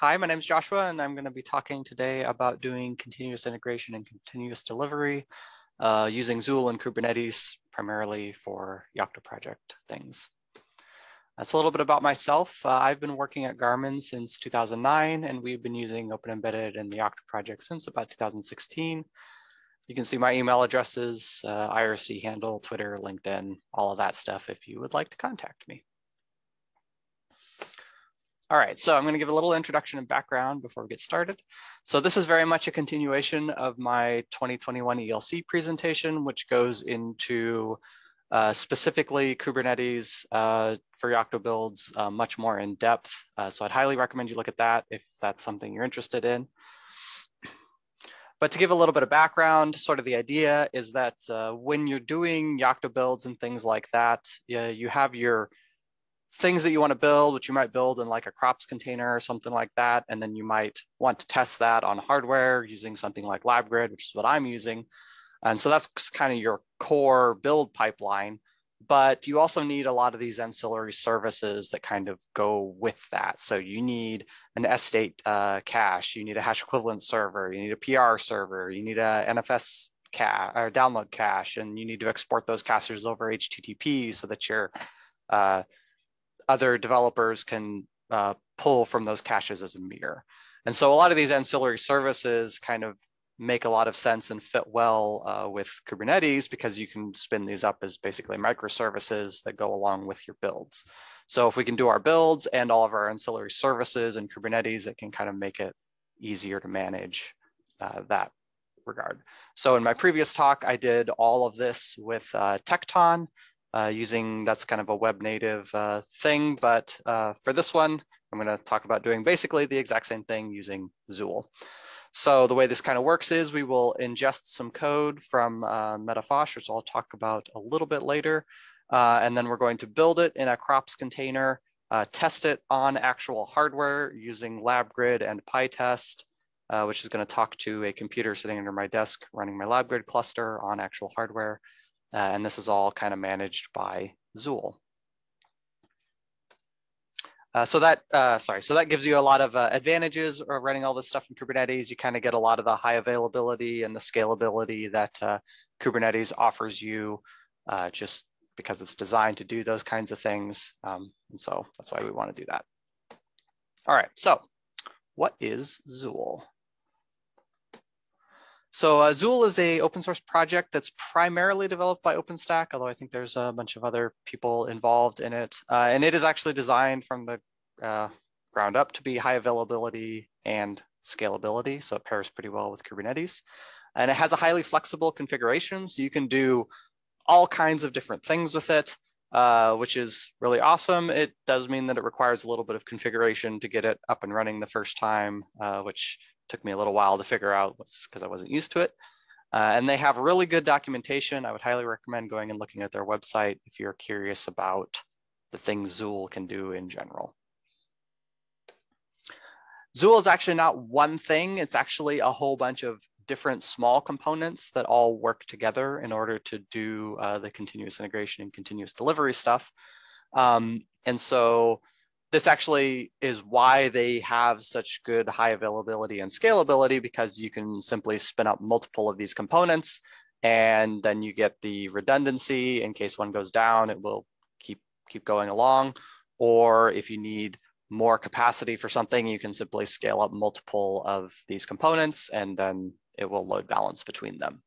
Hi, my name is Joshua, and I'm going to be talking today about doing continuous integration and continuous delivery uh, using Zuul and Kubernetes, primarily for Yocto project things. That's a little bit about myself. Uh, I've been working at Garmin since 2009, and we've been using Open Embedded and the Yocto project since about 2016. You can see my email addresses, uh, IRC handle, Twitter, LinkedIn, all of that stuff if you would like to contact me. All right, so I'm going to give a little introduction and background before we get started. So this is very much a continuation of my 2021 ELC presentation, which goes into uh, specifically Kubernetes uh, for Yocto builds uh, much more in depth. Uh, so I'd highly recommend you look at that if that's something you're interested in. But to give a little bit of background, sort of the idea is that uh, when you're doing Yocto builds and things like that, you have your things that you want to build, which you might build in like a crops container or something like that. And then you might want to test that on hardware using something like LabGrid, which is what I'm using. And so that's kind of your core build pipeline. But you also need a lot of these ancillary services that kind of go with that. So you need an sstate uh, cache, you need a hash equivalent server, you need a PR server, you need a NFS cache or download cache, and you need to export those caches over HTTP so that your uh, other developers can uh, pull from those caches as a mirror. And so a lot of these ancillary services kind of make a lot of sense and fit well uh, with Kubernetes because you can spin these up as basically microservices that go along with your builds. So if we can do our builds and all of our ancillary services in Kubernetes, it can kind of make it easier to manage uh, that regard. So in my previous talk, I did all of this with uh, Tekton, uh, using that's kind of a web native uh, thing. But uh, for this one, I'm going to talk about doing basically the exact same thing using Zuul. So the way this kind of works is we will ingest some code from uh, meta-phosh, which I'll talk about a little bit later. Uh, and then we're going to build it in a crops container, uh, test it on actual hardware using LabGrid and PyTest, uh, which is going to talk to a computer sitting under my desk running my LabGrid cluster on actual hardware. Uh, and this is all kind of managed by Zuul. Uh, so that, uh, sorry, so that gives you a lot of uh, advantages of running all this stuff in Kubernetes. You kind of get a lot of the high availability and the scalability that uh, Kubernetes offers you uh, just because it's designed to do those kinds of things. Um, and so that's why we want to do that. All right, so what is Zuul? So uh, Zuul is a open source project that's primarily developed by OpenStack, although I think there's a bunch of other people involved in it. Uh, and it is actually designed from the uh, ground up to be high availability and scalability. So it pairs pretty well with Kubernetes. And it has a highly flexible configuration. So you can do all kinds of different things with it, uh, which is really awesome. It does mean that it requires a little bit of configuration to get it up and running the first time, uh, which took me a little while to figure out because I wasn't used to it. Uh, and they have really good documentation. I would highly recommend going and looking at their website if you're curious about the things Zuul can do in general. Zuul is actually not one thing. It's actually a whole bunch of different small components that all work together in order to do uh, the continuous integration and continuous delivery stuff. Um, and so this actually is why they have such good high availability and scalability because you can simply spin up multiple of these components and then you get the redundancy in case one goes down, it will keep, keep going along. Or if you need more capacity for something, you can simply scale up multiple of these components and then it will load balance between them.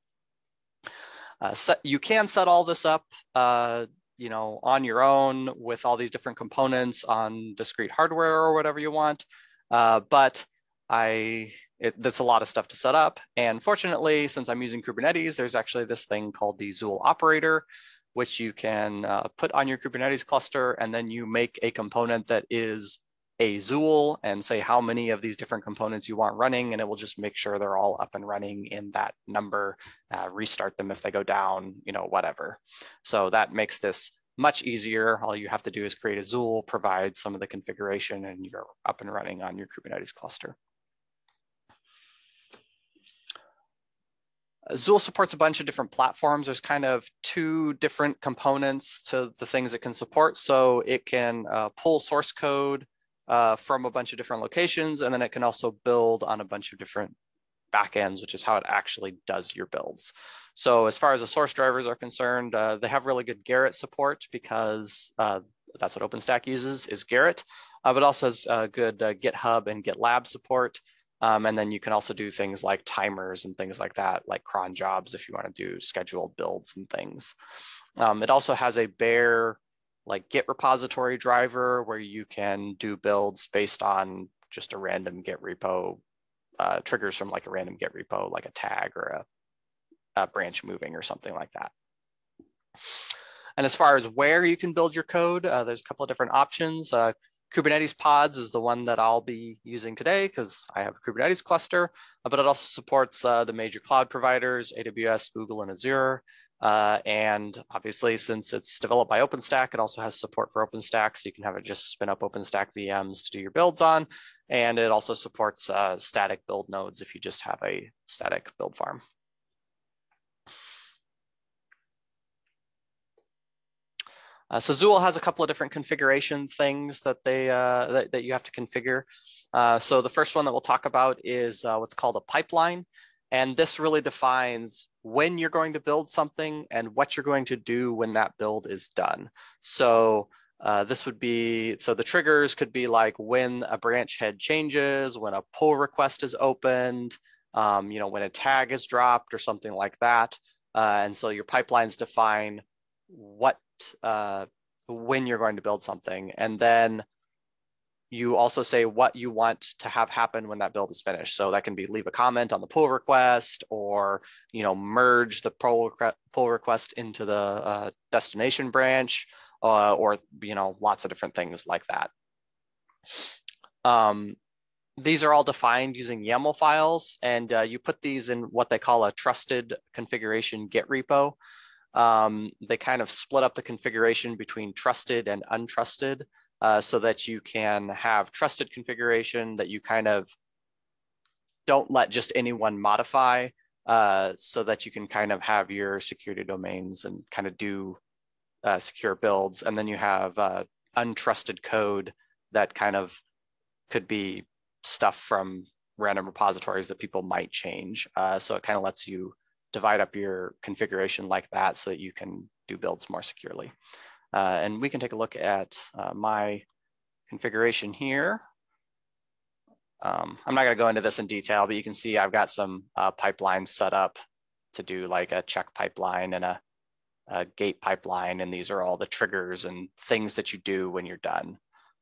Uh, you can set all this up uh, you know, on your own with all these different components on discrete hardware or whatever you want. Uh, but I, it, that's a lot of stuff to set up. And fortunately, since I'm using Kubernetes, there's actually this thing called the Zuul operator, which you can uh, put on your Kubernetes cluster, and then you make a component that is a Zuul and say how many of these different components you want running, and it will just make sure they're all up and running in that number, uh, restart them if they go down, you know, whatever. So that makes this much easier. All you have to do is create a Zuul, provide some of the configuration, and you're up and running on your Kubernetes cluster. Zuul supports a bunch of different platforms. There's kind of two different components to the things it can support. So it can uh, pull source code uh, from a bunch of different locations, and then it can also build on a bunch of different backends, which is how it actually does your builds. So as far as the source drivers are concerned, uh, they have really good Gerrit support because uh, that's what OpenStack uses is Gerrit, uh, but also has uh, good uh, GitHub and GitLab support. Um, and then you can also do things like timers and things like that, like cron jobs if you want to do scheduled builds and things. Um, it also has a bare like Git repository driver where you can do builds based on just a random Git repo uh, triggers from like a random Git repo, like a tag or a, a branch moving or something like that. And as far as where you can build your code, uh, there's a couple of different options. Uh, Kubernetes pods is the one that I'll be using today because I have a Kubernetes cluster, uh, but it also supports uh, the major cloud providers, AWS, Google, and Azure. Uh, and obviously, since it's developed by OpenStack, it also has support for OpenStack. So you can have it just spin up OpenStack VMs to do your builds on. And it also supports uh, static build nodes if you just have a static build farm. Uh, so Zuul has a couple of different configuration things that they uh, that, that, you have to configure. Uh, so the first one that we'll talk about is uh, what's called a pipeline. And this really defines when you're going to build something and what you're going to do when that build is done. So uh, this would be, so the triggers could be like when a branch head changes, when a pull request is opened, um, you know, when a tag is dropped or something like that. Uh, and so your pipelines define what uh, when you're going to build something. And then you also say what you want to have happen when that build is finished. So that can be leave a comment on the pull request or, you know, merge the pull, request into the uh, destination branch uh, or, you know, lots of different things like that. Um, these are all defined using YAML files and uh, you put these in what they call a trusted configuration Git repo um, they kind of split up the configuration between trusted and untrusted uh, so that you can have trusted configuration that you kind of don't let just anyone modify uh, so that you can kind of have your security domains and kind of do uh, secure builds. And then you have uh, untrusted code that kind of could be stuff from random repositories that people might change. Uh, so it kind of lets you divide up your configuration like that so that you can do builds more securely. Uh, and we can take a look at uh, my configuration here. Um, I'm not going to go into this in detail, but you can see I've got some uh, pipelines set up to do like a check pipeline and a, a, gate pipeline. And these are all the triggers and things that you do when you're done,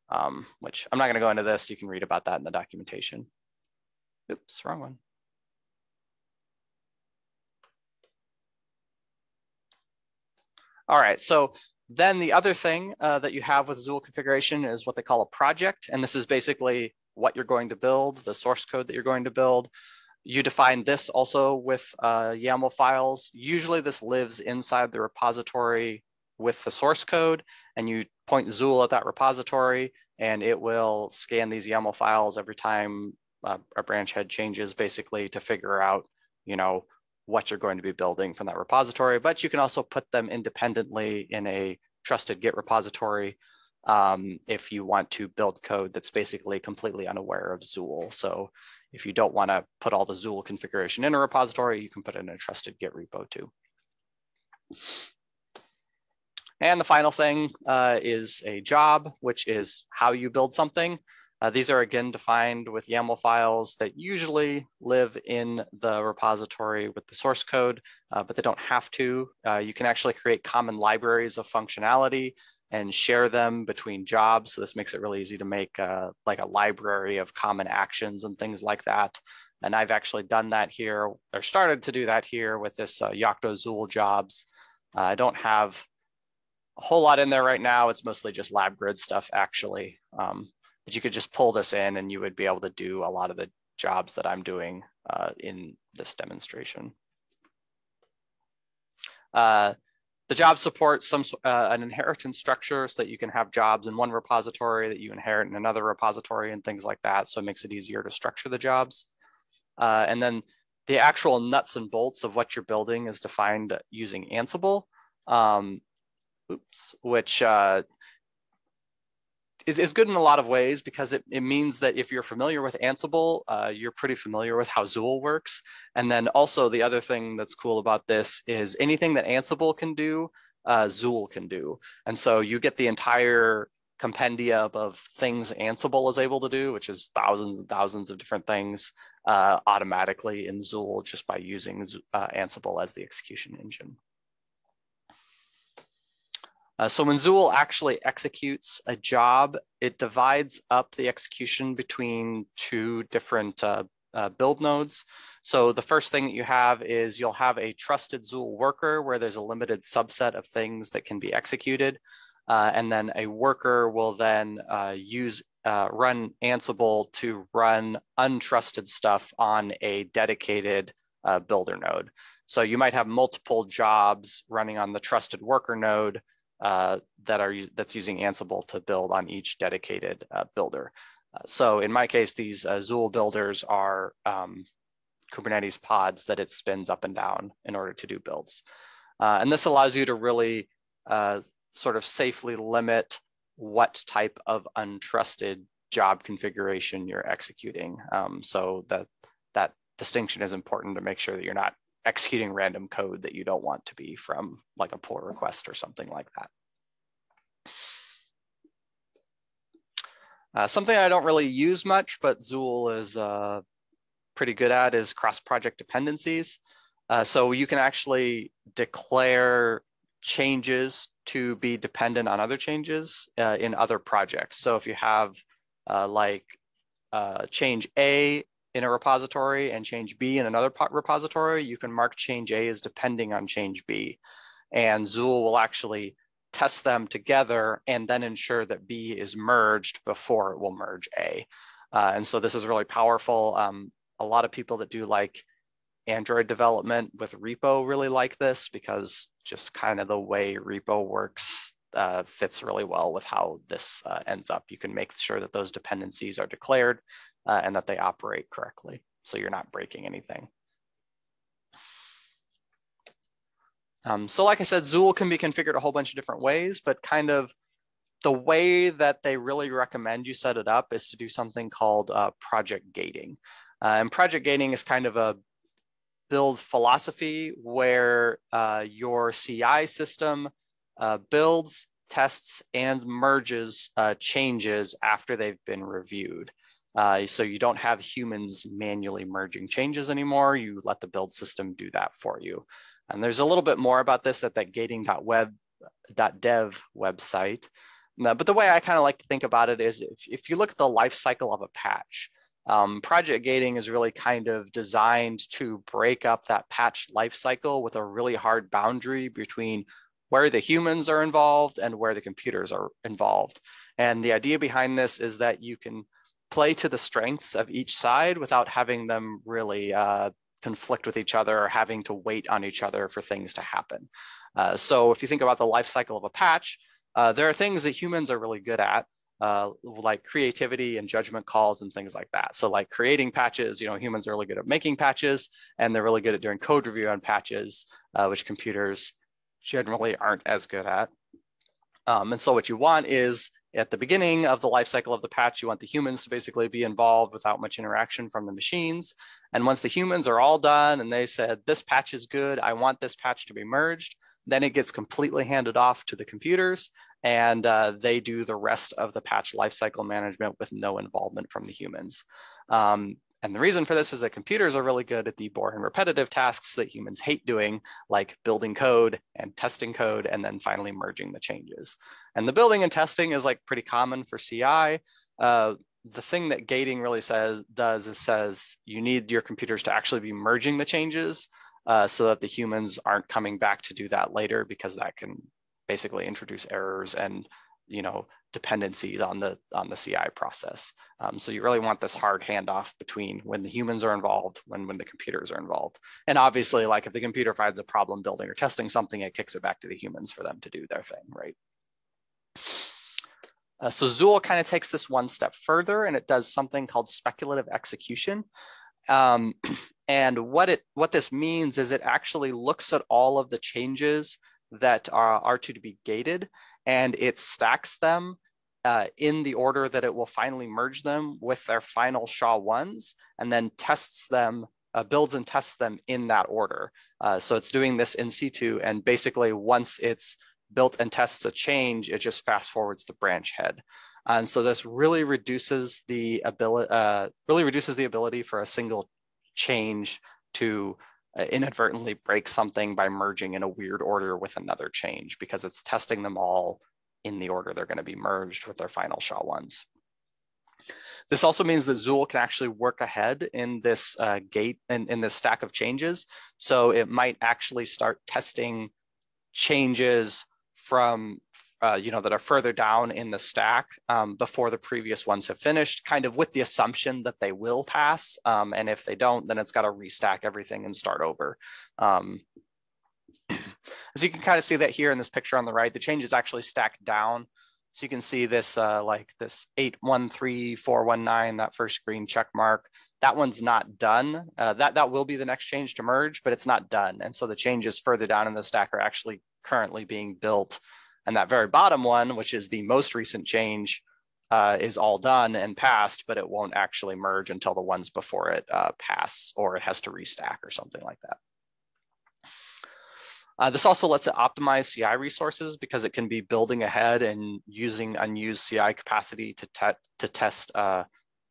um, which I'm not going to go into this. You can read about that in the documentation. Oops, wrong one. All right, so then the other thing uh, that you have with Zuul configuration is what they call a project. And this is basically what you're going to build, the source code that you're going to build. You define this also with uh, YAML files. Usually this lives inside the repository with the source code and you point Zuul at that repository and it will scan these YAML files every time uh, a branch head changes basically to figure out, you know, what you're going to be building from that repository, but you can also put them independently in a trusted Git repository um, if you want to build code that's basically completely unaware of Zuul. So if you don't want to put all the Zuul configuration in a repository, you can put it in a trusted Git repo too. And the final thing uh, is a job, which is how you build something. Uh, these are again defined with YAML files that usually live in the repository with the source code, uh, but they don't have to. Uh, you can actually create common libraries of functionality and share them between jobs. So this makes it really easy to make uh, like a library of common actions and things like that. And I've actually done that here or started to do that here with this uh, Yocto Zuul jobs. Uh, I don't have a whole lot in there right now. It's mostly just LabGrid stuff actually. Um, but you could just pull this in and you would be able to do a lot of the jobs that I'm doing uh, in this demonstration. Uh, the job supports some uh, an inheritance structure so that you can have jobs in one repository that you inherit in another repository and things like that. So it makes it easier to structure the jobs. Uh, and then the actual nuts and bolts of what you're building is defined using Ansible, um, oops, which uh, is, is good in a lot of ways because it, it means that if you're familiar with Ansible, uh, you're pretty familiar with how Zuul works. And then also the other thing that's cool about this is anything that Ansible can do, uh, Zuul can do. And so you get the entire compendium of things Ansible is able to do, which is thousands and thousands of different things uh, automatically in Zuul just by using uh, Ansible as the execution engine. Uh, so when Zuul actually executes a job, it divides up the execution between two different uh, uh, build nodes. So the first thing that you have is you'll have a trusted Zuul worker where there's a limited subset of things that can be executed. Uh, and then a worker will then uh, use uh, run Ansible to run untrusted stuff on a dedicated builder node. So you might have multiple jobs running on the trusted worker node uh, that are that's using Ansible to build on each dedicated uh, builder. Uh, so in my case, these uh, Zuul builders are um, Kubernetes pods that it spins up and down in order to do builds. And this allows you to really sort of safely limit what type of untrusted job configuration you're executing. Um, so that that distinction is important to make sure that you're not executing random code that you don't want to be from like a pull request or something like that. Uh, something I don't really use much, but Zuul is uh, pretty good at is cross-project dependencies. Uh, so you can actually declare changes to be dependent on other changes uh, in other projects. So if you have uh, like uh, change A in a repository and change B in another repository, you can mark change A as depending on change B. And Zuul will actually test them together and then ensure that B is merged before it will merge A. Uh, and so this is really powerful. Um, a lot of people that do like Android development with repo really like this because just kind of the way repo works uh, fits really well with how this uh, ends up. You can make sure that those dependencies are declared uh, and that they operate correctly. So you're not breaking anything. Um, so like I said, Zuul can be configured a whole bunch of different ways, but kind of the way that they really recommend you set it up is to do something called uh, project gating. Uh, and project gating is kind of a build philosophy where uh, your CI system uh, builds, tests, and merges uh, changes after they've been reviewed. Uh, so you don't have humans manually merging changes anymore. You let the build system do that for you. And there's a little bit more about this at that gating.web.dev website. But the way I kind of like to think about it is if, if you look at the life cycle of a patch, um, project gating is really kind of designed to break up that patch life cycle with a really hard boundary between where the humans are involved and where the computers are involved. And the idea behind this is that you can play to the strengths of each side without having them really uh, conflict with each other or having to wait on each other for things to happen. Uh, so if you think about the life cycle of a patch, uh, there are things that humans are really good at, uh, like creativity and judgment calls and things like that. So like creating patches, you know, humans are really good at making patches and they're really good at doing code review on patches, uh, which computers generally aren't as good at. Um, and so what you want is at the beginning of the life cycle of the patch, you want the humans to basically be involved without much interaction from the machines. And once the humans are all done and they said, this patch is good, I want this patch to be merged, then it gets completely handed off to the computers and uh, they do the rest of the patch lifecycle management with no involvement from the humans. Um, and the reason for this is that computers are really good at the boring repetitive tasks that humans hate doing, like building code and testing code, and then finally merging the changes. And the building and testing is like pretty common for CI. Uh, the thing that gating really says does is says you need your computers to actually be merging the changes uh, so that the humans aren't coming back to do that later because that can basically introduce errors and you know dependencies on the on the CI process. Um, so you really want this hard handoff between when the humans are involved, when when the computers are involved, and obviously, like if the computer finds a problem building or testing something, it kicks it back to the humans for them to do their thing, right? Uh, so Zuul kind of takes this one step further, and it does something called speculative execution. Um, and what it what this means is it actually looks at all of the changes that are, are to be gated and it stacks them uh, in the order that it will finally merge them with their final SHA-1s and then tests them, uh, builds and tests them in that order. Uh, so it's doing this in situ and basically once it's built and tests a change, it just fast forwards the branch head. And so this really reduces the ability, uh, really reduces the ability for a single change to inadvertently break something by merging in a weird order with another change because it's testing them all in the order they're going to be merged with their final SHA-1s. This also means that Zuul can actually work ahead in this uh, gate and in, in this stack of changes. So it might actually start testing changes from uh, you know, that are further down in the stack um, before the previous ones have finished, kind of with the assumption that they will pass. Um, and if they don't, then it's got to restack everything and start over. Um, as you can kind of see that here in this picture on the right, the changes actually stacked down. So you can see this uh, like this 813419, that first green check mark. That one's not done. Uh, that, that will be the next change to merge, but it's not done. And so the changes further down in the stack are actually currently being built. And that very bottom one, which is the most recent change, uh, is all done and passed, but it won't actually merge until the ones before it uh, pass or it has to restack or something like that. Uh, this also lets it optimize CI resources because it can be building ahead and using unused CI capacity to, te to test, uh,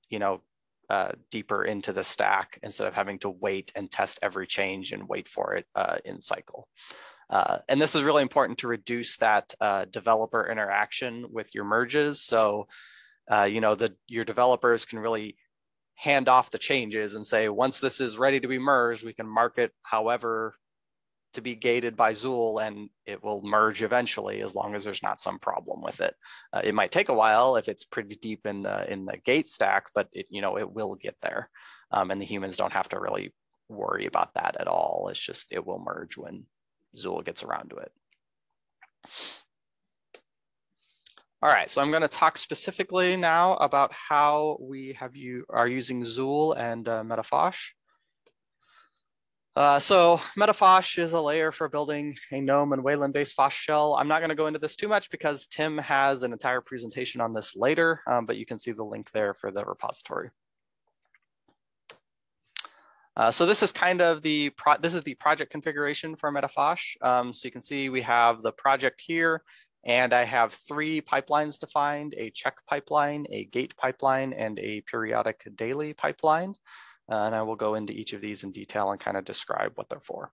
you know, uh, deeper into the stack instead of having to wait and test every change and wait for it uh, in cycle. Uh, and this is really important to reduce that uh, developer interaction with your merges. So, uh, you know, the, your developers can really hand off the changes and say, once this is ready to be merged, we can mark it however to be gated by Zuul and it will merge eventually as long as there's not some problem with it. Uh, it might take a while if it's pretty deep in the in the gate stack, but it, you know, it will get there. Um, and the humans don't have to really worry about that at all. It's just, it will merge when Zuul gets around to it. All right, so I'm going to talk specifically now about how we have you are using Zuul and uh, meta-phosh. Uh, so meta-phosh is a layer for building a GNOME and Wayland-based Phosh shell. I'm not going to go into this too much because Tim has an entire presentation on this later, um, but you can see the link there for the repository. Uh, so this is kind of the, this is the project configuration for meta-phosh. Um, so you can see we have the project here and I have three pipelines defined, a check pipeline, a gate pipeline, and a periodic daily pipeline. Uh, and I will go into each of these in detail and kind of describe what they're for.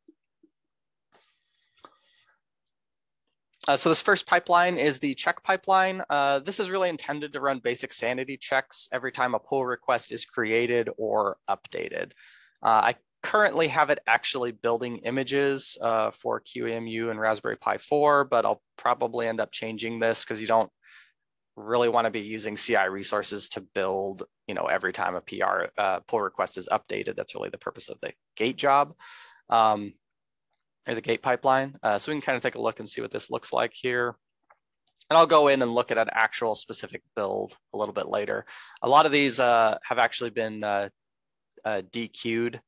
Uh, so this first pipeline is the check pipeline. Uh, this is really intended to run basic sanity checks every time a pull request is created or updated. Uh, I currently have it actually building images uh, for QEMU and Raspberry Pi 4, but I'll probably end up changing this because you don't really want to be using CI resources to build, you know, every time a PR uh, pull request is updated. That's really the purpose of the gate job um, or the gate pipeline. Uh, so we can kind of take a look and see what this looks like here. And I'll go in and look at an actual specific build a little bit later. A lot of these uh, have actually been uh, dequeued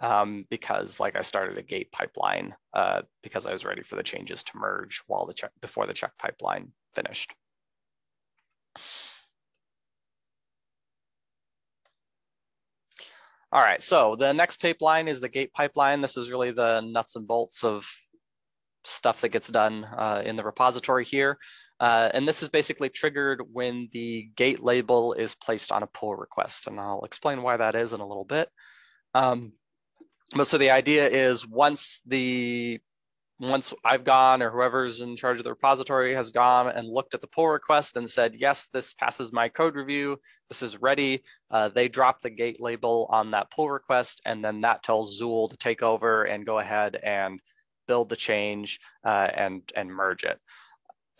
um, because like I started a gate pipeline uh, because I was ready for the changes to merge while the check before the check pipeline finished. All right, so the next pipeline is the gate pipeline. This is really the nuts and bolts of stuff that gets done uh, in the repository here. Uh, and this is basically triggered when the gate label is placed on a pull request. And I'll explain why that is in a little bit. Um, but so the idea is once the once I've gone or whoever's in charge of the repository has gone and looked at the pull request and said, yes, this passes my code review, this is ready, uh, they drop the gate label on that pull request, and then that tells Zuul to take over and go ahead and build the change uh, and, and merge it.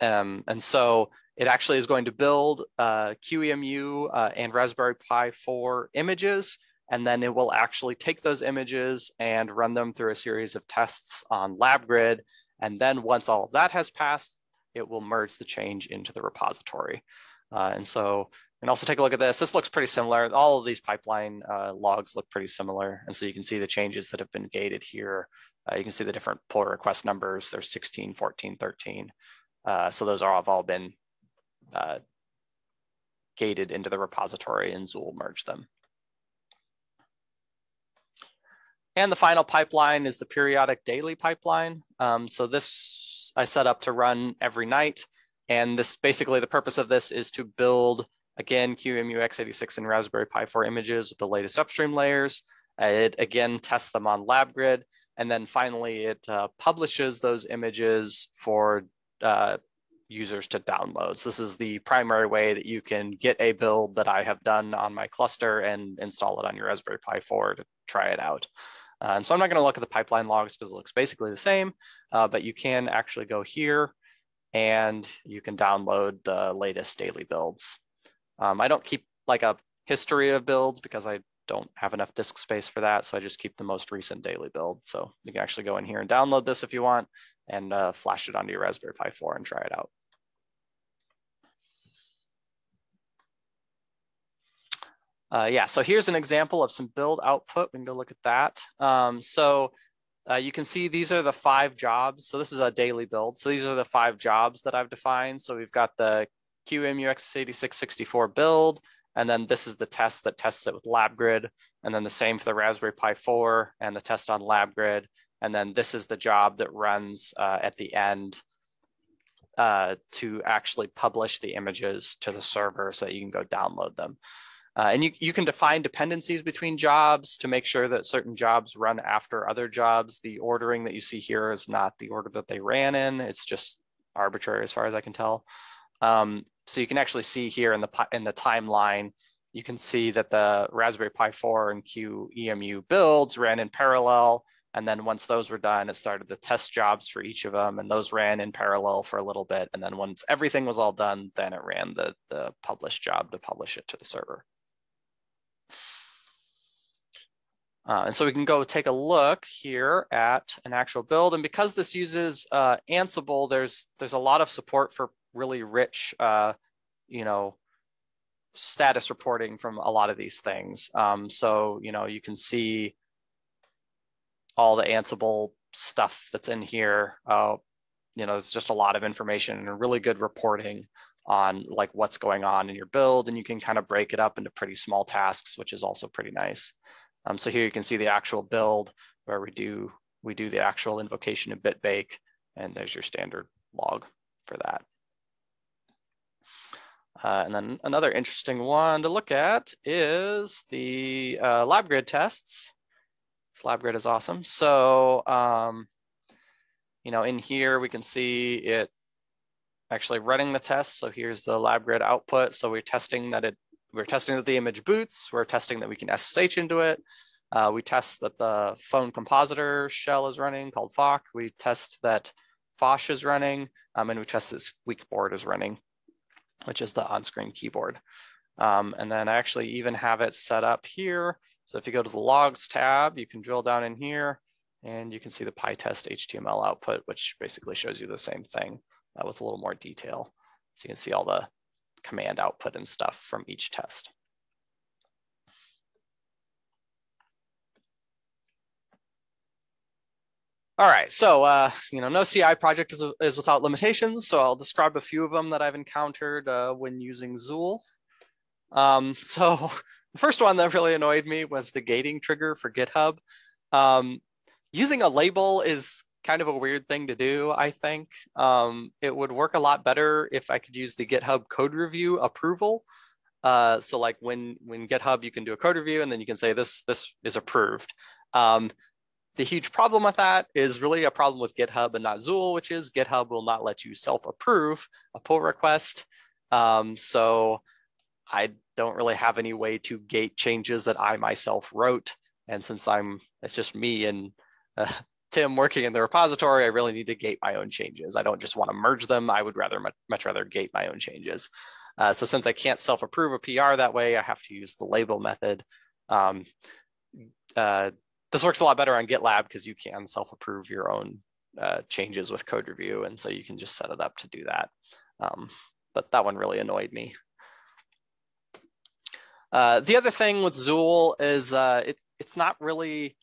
Um, and so it actually is going to build uh, QEMU uh, and Raspberry Pi 4 images and then it will actually take those images and run them through a series of tests on LabGrid. And then once all of that has passed, it will merge the change into the repository. Uh, and so, and also take a look at this. This looks pretty similar. All of these pipeline uh, logs look pretty similar. And so you can see the changes that have been gated here. Uh, you can see the different pull request numbers. There's 16, 14, 13. Uh, so those are have all been uh, gated into the repository and Zuul merged them. And the final pipeline is the periodic daily pipeline. Um, so this I set up to run every night. And this basically the purpose of this is to build again QEMU x86 and Raspberry Pi 4 images with the latest upstream layers. Uh, it again tests them on LabGrid. And then finally it uh, publishes those images for uh, users to download. So this is the primary way that you can get a build that I have done on my cluster and install it on your Raspberry Pi 4 to try it out. Uh, and so I'm not gonna look at the pipeline logs because it looks basically the same, uh, but you can actually go here and you can download the latest daily builds. Um, I don't keep like a history of builds because I don't have enough disk space for that. So I just keep the most recent daily build. So you can actually go in here and download this if you want and uh, flash it onto your Raspberry Pi 4 and try it out. Uh, yeah, so here's an example of some build output. We can go look at that. Um, so uh, you can see these are the five jobs. So this is a daily build. So these are the five jobs that I've defined. So we've got the QEMU-x86-64 build, and then this is the test that tests it with LabGrid, and then the same for the Raspberry Pi 4 and the test on LabGrid. And then this is the job that runs uh, at the end uh, to actually publish the images to the server so that you can go download them. Uh, and you, you can define dependencies between jobs to make sure that certain jobs run after other jobs. The ordering that you see here is not the order that they ran in. It's just arbitrary as far as I can tell. Um, so you can actually see here in the, in the timeline, you can see that the Raspberry Pi 4 and QEMU builds ran in parallel. And then once those were done, it started the test jobs for each of them. And those ran in parallel for a little bit. And then once everything was all done, then it ran the, the publish job to publish it to the server. Uh, and so we can go take a look here at an actual build. And because this uses uh, Ansible, there's there's a lot of support for really rich, uh, you know, status reporting from a lot of these things. Um, so, you know, you can see all the Ansible stuff that's in here. Uh, you know, there's just a lot of information and really good reporting on like what's going on in your build. And you can kind of break it up into pretty small tasks, which is also pretty nice. Um, so here you can see the actual build where we do we do the actual invocation in Bitbake, and there's your standard log for that. Uh, and then another interesting one to look at is the uh, LabGrid tests. This LabGrid is awesome. So, um, you know, in here we can see it actually running the test. So here's the LabGrid output. So we're testing that it we're testing that the image boots. We're testing that we can SSH into it. Uh, we test that the phone compositor shell is running called Phoc. We test that Phosh is running, um, and we test that Squeekboard is running, which is the on-screen keyboard. Um, and then I actually even have it set up here. So if you go to the logs tab, you can drill down in here and you can see the PyTest HTML output, which basically shows you the same thing uh, with a little more detail. So you can see all the command output and stuff from each test. All right, so uh, you know, no CI project is, is without limitations. So I'll describe a few of them that I've encountered uh, when using Zuul. Um, so the first one that really annoyed me was the gating trigger for GitHub. Um, using a label is kind of a weird thing to do, I think. Um, it would work a lot better if I could use the GitHub code review approval. Uh, so like when, when GitHub, you can do a code review and then you can say this, this is approved. Um, the huge problem with that is really a problem with GitHub and not Zuul, which is GitHub will not let you self-approve a pull request. Um, so I don't really have any way to gate changes that I myself wrote. And since I'm, it's just me and uh, Tim working in the repository, I really need to gate my own changes. I don't just want to merge them. I would rather much, much rather gate my own changes. Uh, so since I can't self-approve a PR that way, I have to use the label method. Um, uh, this works a lot better on GitLab because you can self-approve your own uh, changes with code review. And so you can just set it up to do that. Um, but that one really annoyed me. Uh, the other thing with Zuul is uh, it, it's not really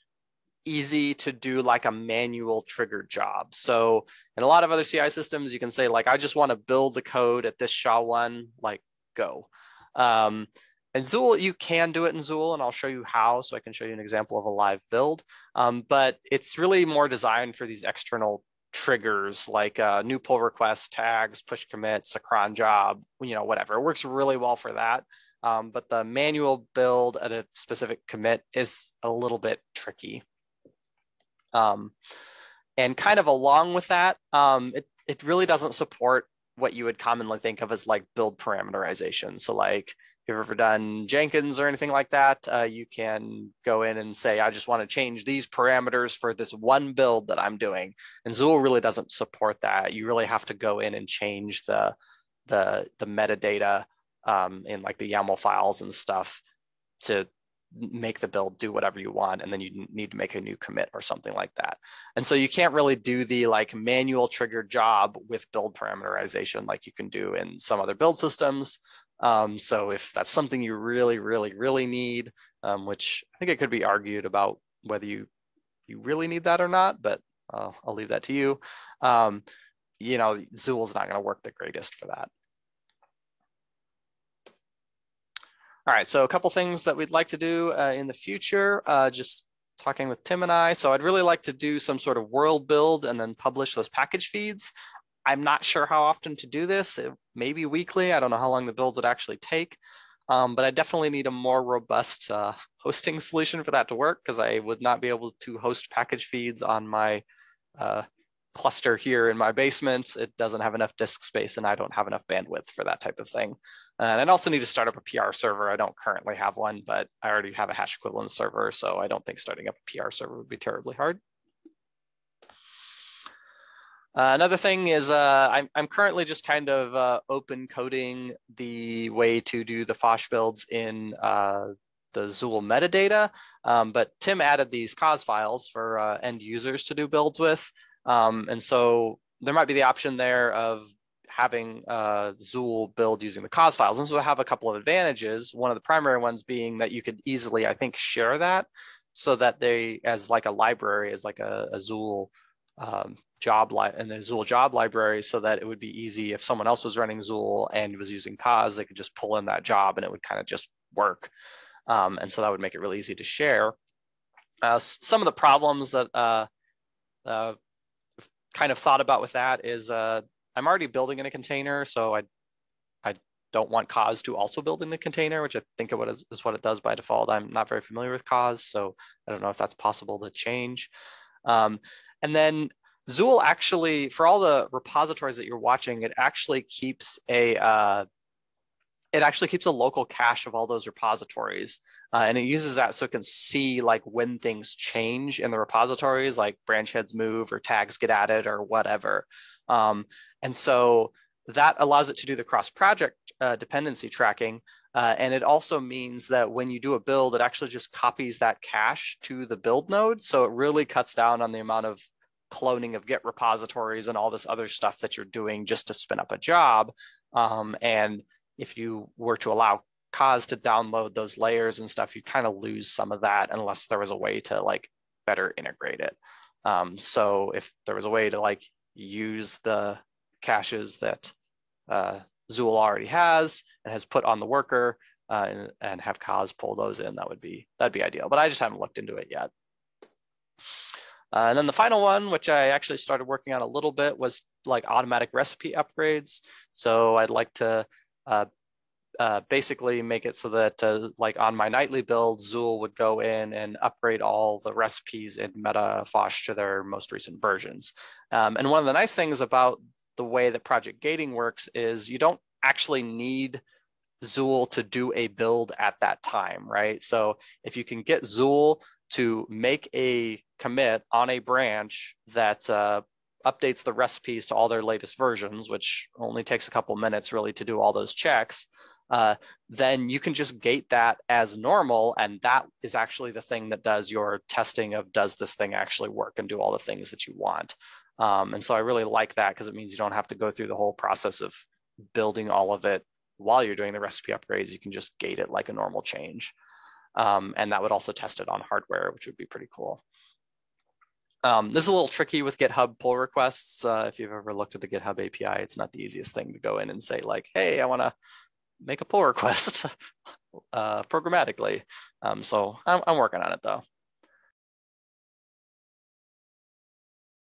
easy to do like a manual trigger job. So in a lot of other CI systems, you can say like, I just want to build the code at this SHA-1, like go. Um, and Zuul, you can do it in Zuul, and I'll show you how. So I can show you an example of a live build. Um, but it's really more designed for these external triggers like uh, new pull request tags, push commits, a cron job, you know, whatever. It works really well for that. Um, but the manual build at a specific commit is a little bit tricky. Um, and kind of along with that, um, it, it really doesn't support what you would commonly think of as like build parameterization. So like you've ever done Jenkins or anything like that, uh, you can go in and say, I just want to change these parameters for this one build that I'm doing. And Zuul really doesn't support that. You really have to go in and change the, the, the metadata um, in like the YAML files and stuff to make the build do whatever you want and then you need to make a new commit or something like that and so you can't really do the like manual trigger job with build parameterization like you can do in some other build systems um, so if that's something you really really really need um, which i think it could be argued about whether you you really need that or not but uh, i'll leave that to you um, you know Zuul's not going to work the greatest for that All right, so a couple things that we'd like to do uh, in the future, uh, just talking with Tim and I. So I'd really like to do some sort of world build and then publish those package feeds. I'm not sure how often to do this, maybe weekly. I don't know how long the builds would actually take, um, but I definitely need a more robust uh, hosting solution for that to work because I would not be able to host package feeds on my uh, cluster here in my basement. It doesn't have enough disk space and I don't have enough bandwidth for that type of thing. And I'd also need to start up a PR server. I don't currently have one, but I already have a hash equivalent server. So I don't think starting up a PR server would be terribly hard. Uh, another thing is uh, I'm, I'm currently just kind of uh, open coding the way to do the Phosh builds in uh, the Zuul metadata, um, but Tim added these kas files for uh, end users to do builds with. Um, and so there might be the option there of having uh, Zuul build using the kas files. And this will have a couple of advantages. One of the primary ones being that you could easily, I think, share that so that they, as like a library, as like a, a Zuul um, job li- and a Zuul job library, so that it would be easy if someone else was running Zuul and was using kas, they could just pull in that job and it would kind of just work. Um, and so that would make it really easy to share. Uh, some of the problems that uh, uh, kind of thought about with that is uh, I'm already building in a container, so I I don't want kas to also build in a container, which I think of what is, is what it does by default. I'm not very familiar with kas, so I don't know if that's possible to change. Um, and then Zuul actually, for all the repositories that you're watching, it actually keeps a uh, it actually keeps a local cache of all those repositories uh, and it uses that so it can see like when things change in the repositories like branch heads move or tags get added or whatever. Um, and so that allows it to do the cross project uh, dependency tracking uh, and it also means that when you do a build it actually just copies that cache to the build node so it really cuts down on the amount of cloning of git repositories and all this other stuff that you're doing just to spin up a job um, and if you were to allow kas to download those layers and stuff, you kind of lose some of that unless there was a way to like better integrate it. Um, so if there was a way to like use the caches that uh, Zuul already has and has put on the worker uh, and, and have kas pull those in, that would be that'd be ideal. But I just haven't looked into it yet. Uh, and then the final one, which I actually started working on a little bit, was like automatic recipe upgrades. So I'd like to uh, uh, basically make it so that uh, like on my nightly build, Zuul would go in and upgrade all the recipes in Meta Phosh to their most recent versions. Um, and one of the nice things about the way that project gating works is you don't actually need Zuul to do a build at that time, right? So if you can get Zuul to make a commit on a branch that uh, updates the recipes to all their latest versions, which only takes a couple minutes really to do all those checks, uh, then you can just gate that as normal. And that is actually the thing that does your testing of does this thing actually work and do all the things that you want. Um, and so I really like that because it means you don't have to go through the whole process of building all of it while you're doing the recipe upgrades. You can just gate it like a normal change. Um, and that would also test it on hardware, which would be pretty cool. Um, this is a little tricky with GitHub pull requests. Uh, if you've ever looked at the GitHub API, it's not the easiest thing to go in and say like, hey, I want to make a pull request uh, programmatically. Um, so I'm, I'm working on it though.